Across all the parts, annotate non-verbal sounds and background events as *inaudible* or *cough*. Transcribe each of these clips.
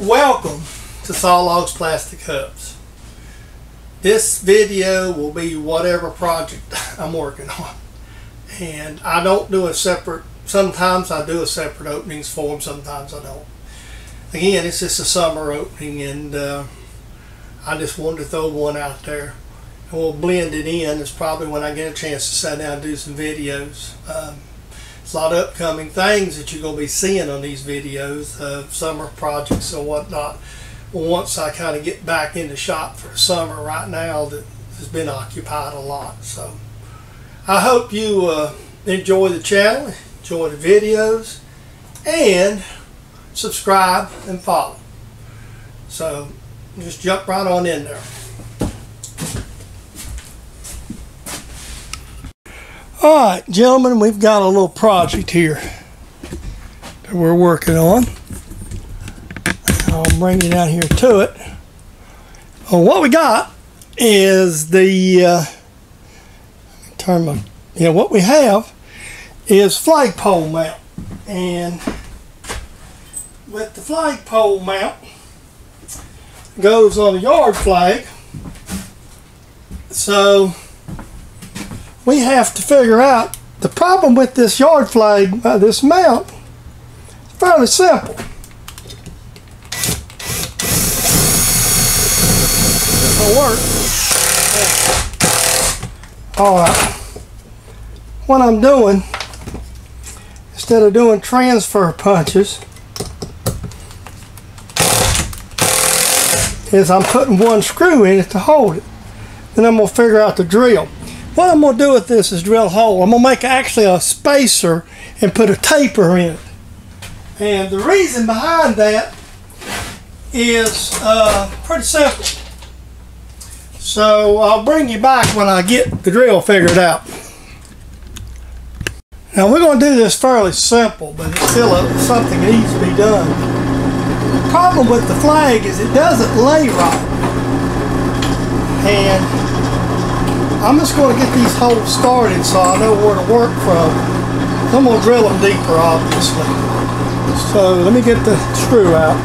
Welcome to Sawlogs Plastic Hubs. This video will be whatever project *laughs* I'm working on. And I don't do a separate, sometimes I do a separate openings for them, sometimes I don't. Again, it's just a summer opening and uh, I just wanted to throw one out there. And we'll blend it in. It's probably when I get a chance to sit down and do some videos. Um, a lot of upcoming things that you're going to be seeing on these videos, uh, summer projects or whatnot. Once I kind of get back in the shop for summer, right now that has been occupied a lot. So I hope you uh, enjoy the channel, enjoy the videos, and subscribe and follow. So just jump right on in there. All right, gentlemen, we've got a little project here that we're working on. I'll bring you down here to it. Well, what we got is the, uh, turn my, yeah, what we have is flagpole mount. And with the flagpole mount, goes on a yard flag. So, we have to figure out the problem with this yard flag, uh, this mount, is fairly simple. It'll work. All right. What I'm doing, instead of doing transfer punches, is I'm putting one screw in it to hold it. Then I'm going to figure out the drill. What I'm going to do with this is drill a hole. I'm going to make actually a spacer and put a taper in it. And the reason behind that is uh, pretty simple. So I'll bring you back when I get the drill figured out. Now we're going to do this fairly simple, but it's still a, something that needs to be done. The problem with the flag is it doesn't lay right. And I'm just going to get these holes started so I know where to work from. I'm going to drill them deeper, obviously. So let me get the screw out.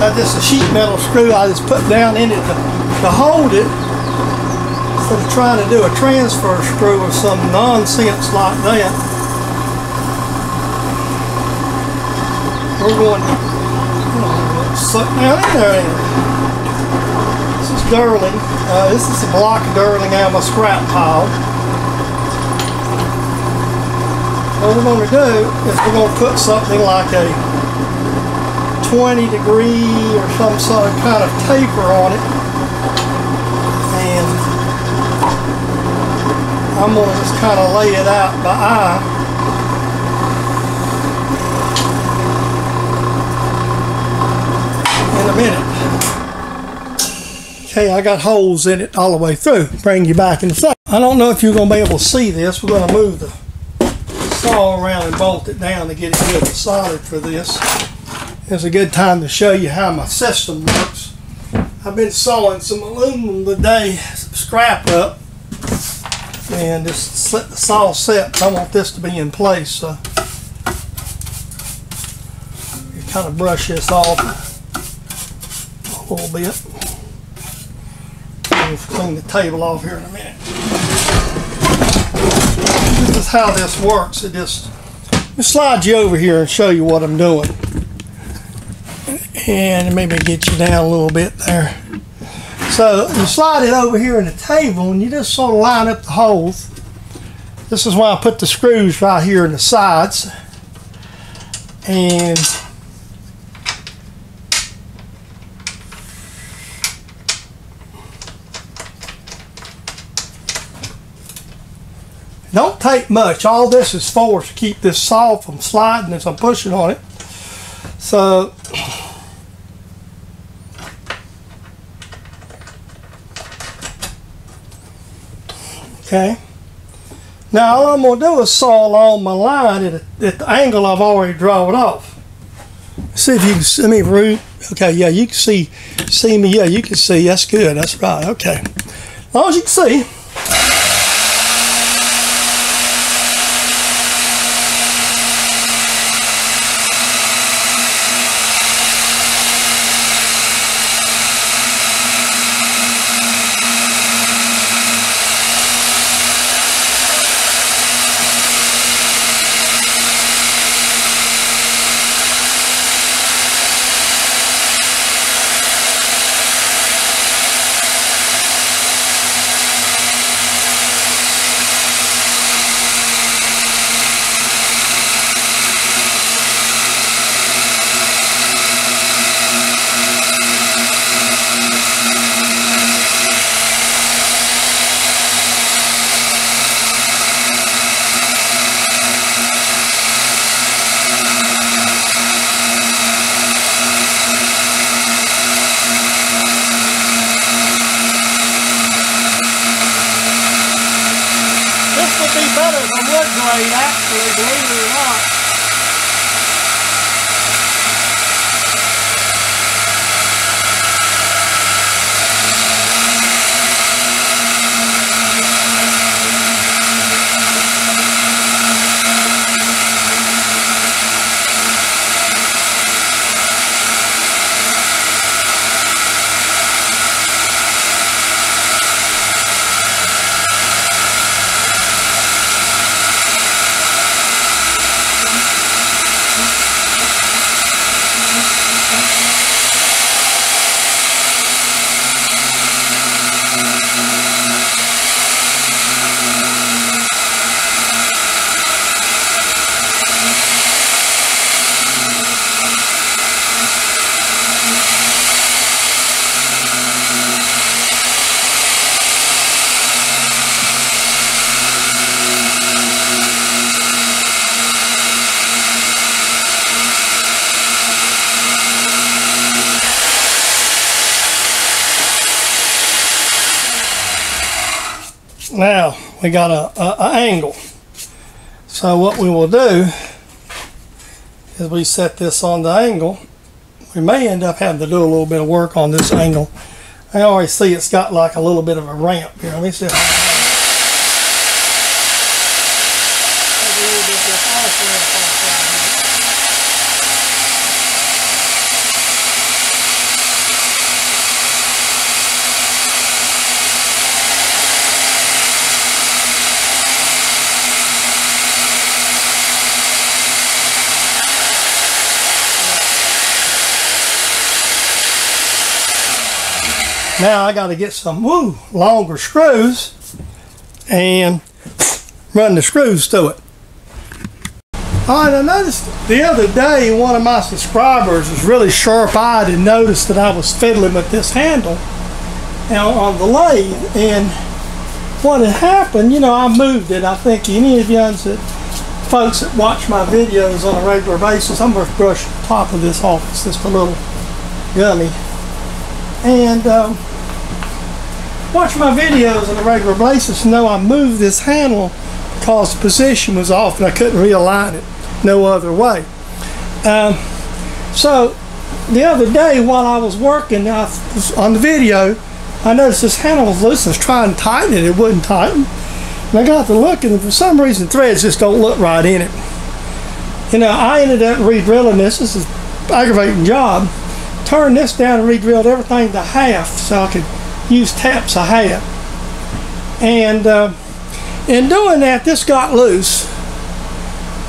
That's a sheet metal screw I just put down in it to, to hold it instead of trying to do a transfer screw or some nonsense like that. We're going to suck down in there. This is Delrin. Uh, this is a block of Delrin out of my scrap pile. What we're going to do is we're going to put something like a 20 degree or some sort of kind of taper on it. And I'm going to just kind of lay it out by eye. In a minute. Okay, I got holes in it all the way through. Bring you back in a second. I don't know if you're going to be able to see this. We're going to move the saw around and bolt it down to get it good and solid for this. It's a good time to show you how my system works. I've been sawing some aluminum today, scrap up, and just set the saw set. I want this to be in place, so you kind of brush this off a little bit. We'll clean the table off here in a minute. This is how this works. It just, just slide you over here and show you what I'm doing. And maybe get you down a little bit there. So you slide it over here in the table and you just sort of line up the holes. This is why I put the screws right here in the sides. And Don't take much. All this is for to keep this saw from sliding as I'm pushing on it. So, okay. Now all I'm going to do is saw along my line at, a, at the angle I've already drawn off. See if you can see me, root. Okay, yeah, you can see see me. Yeah, you can see. That's good. That's right. Okay. long as you can see. This would be better wood grade, actually, believe it or not. Now we got a, a, a angle. So what we will do is we set this on the angle. We may end up having to do a little bit of work on this angle. I already see it's got like a little bit of a ramp here. Let me see. if I can- Maybe a little bit of this off ramp on the side here. Now I got to get some woo longer screws and run the screws to it. All right, I noticed the other day one of my subscribers was really sharp-eyed and noticed that I was fiddling with this handle on on the lathe. And what had happened, you know, I moved it. I think any of you that folks that watch my videos on a regular basis, I'm going to brush the top of this off. It's just a little gummy and um, watch my videos on a regular basis know I moved this handle because the position was off and I couldn't realign it no other way. Um, so the other day while I was working I was on the video, I noticed this handle was loose. I was trying to tighten it, it wouldn't tighten. And I got to looking, and for some reason threads just don't look right in it. You know, I ended up re-drilling this. This is aggravating job turned this down and re-drilled everything to half so I could use taps I half. And uh, in doing that, this got loose.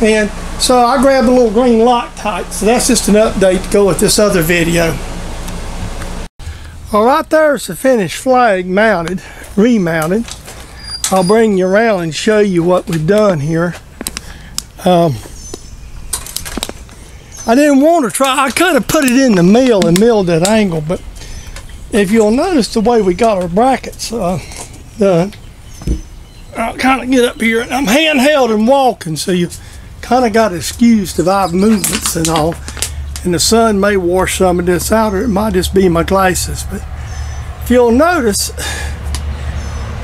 And so I grabbed a little green Loctite. So that's just an update to go with this other video. All right, there's the finished flag mounted, remounted. I'll bring you around and show you what we've done here. Um, I didn't want to try. I could have put it in the mill and milled that angle, but if you'll notice the way we got our brackets uh, I'll kind of get up here and I'm handheld and walking, so you kind of got excused of eye movements and all. And the sun may wash some of this out, or it might just be my glasses. But if you'll notice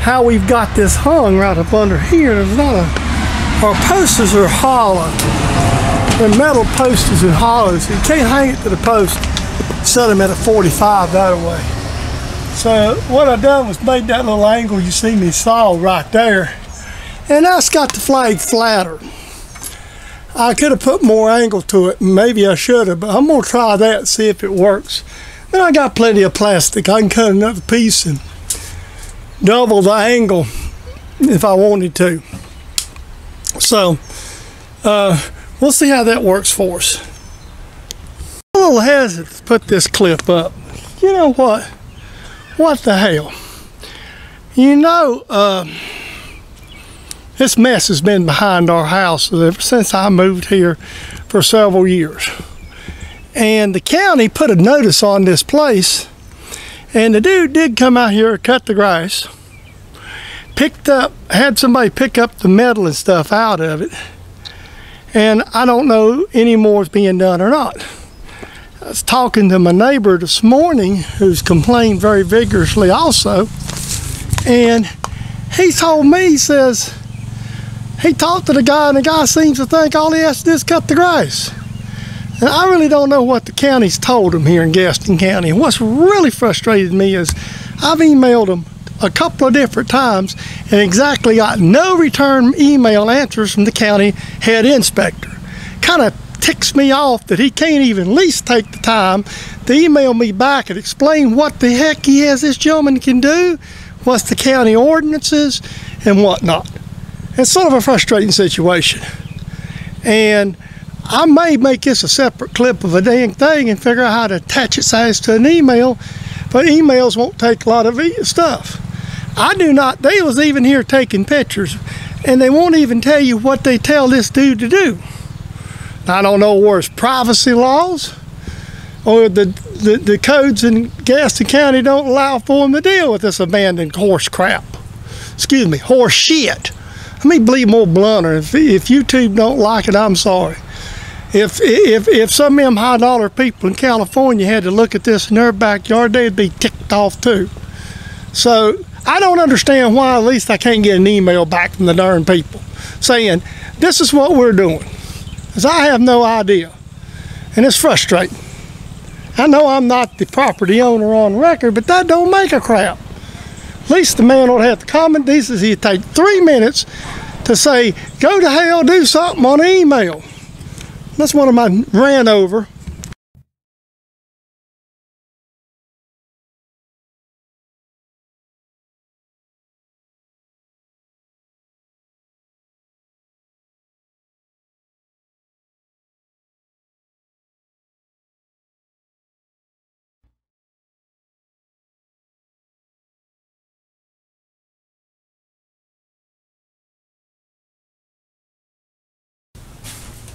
how we've got this hung right up under here, there's not a. Our posters are hollow. The metal posters are hollow, so you can't hang it to the post. Set them at a 45 that way. So what I done was made that little angle you see me saw right there. And that's got the flag flatter. I could have put more angle to it, maybe I should have, but I'm gonna try that see if it works. Then I got plenty of plastic. I can cut another piece and double the angle if I wanted to. So uh, we'll see how that works for us. A little hesitant to put this clip up. You know what? What the hell? You know, uh, this mess has been behind our house ever since I moved here for several years. And the county put a notice on this place, and the dude did come out here and cut the grass, picked up, had somebody pick up the metal and stuff out of it, and I don't know any more is being done or not. I was talking to my neighbor this morning who's complained very vigorously also, and he told me, he says, he talked to the guy, and the guy seems to think all he has to do is cut the grass. And I really don't know what the county's told him here in Gaston County. And what's really frustrated me is I've emailed him a couple of different times and exactly got no return email answers from the county head inspector. Kind of ticks me off that he can't even at least take the time to email me back and explain what the heck he has this gentleman can do, what's the county ordinances, and whatnot. It's sort of a frustrating situation. And I may make this a separate clip of a dang thing and figure out how to attach it size to an email, but emails won't take a lot of stuff. I do not, they was even here taking pictures, and they won't even tell you what they tell this dude to do. I don't know where it's privacy laws or the, the, the codes in Gaston County don't allow for them to deal with this abandoned horse crap. Excuse me, horse shit. Let me be more blunter. If, if YouTube don't like it, I'm sorry. If, if, if some of them high dollar people in California had to look at this in their backyard, they'd be ticked off too. So I don't understand why at least I can't get an email back from the darn people saying, this is what we're doing. Because I have no idea. And it's frustrating. I know I'm not the property owner on record, but that don't make a crap. At least the man would have the common decency to take three minutes to say, go to hell, do something on email. That's one of my ran over.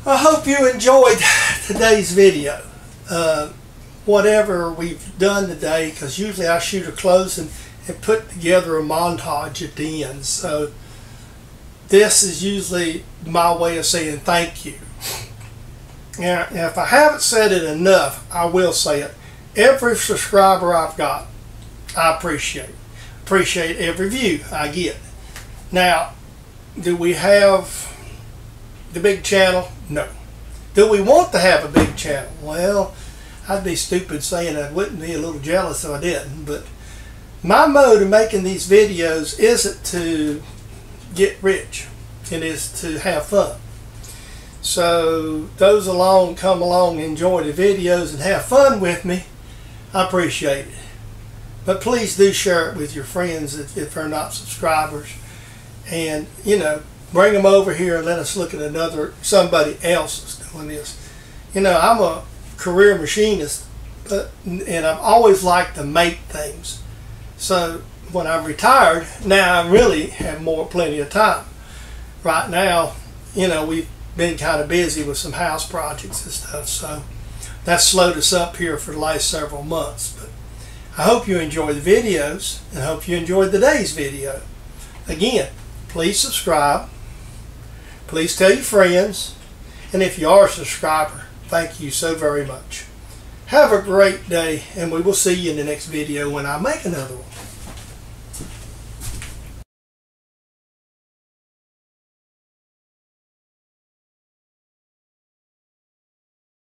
I hope you enjoyed today's video. Uh, whatever we've done today, because usually I shoot a close and, and put together a montage at the end. So this is usually my way of saying thank you. And if I haven't said it enough, I will say it. Every subscriber I've got, I appreciate. Appreciate every view I get. Now, do we have the big channel? No. Do we want to have a big channel? Well, I'd be stupid saying I wouldn't be a little jealous if I didn't, but my mode of making these videos isn't to get rich. It is to have fun. So those along come along enjoy the videos and have fun with me, I appreciate it. But please do share it with your friends if, if they're not subscribers. And, you know, bring them over here and let us look at another somebody else is doing this. You know, I'm a career machinist, but and I've always liked to make things. So when I retired, now I really have more plenty of time. Right now, you know, we've been kind of busy with some house projects and stuff, so that slowed us up here for the last several months. But I hope you enjoy the videos and hope you enjoyed today's video. Again, please subscribe Please tell your friends. And if you are a subscriber, thank you so very much. Have a great day, and we will see you in the next video when I make another one.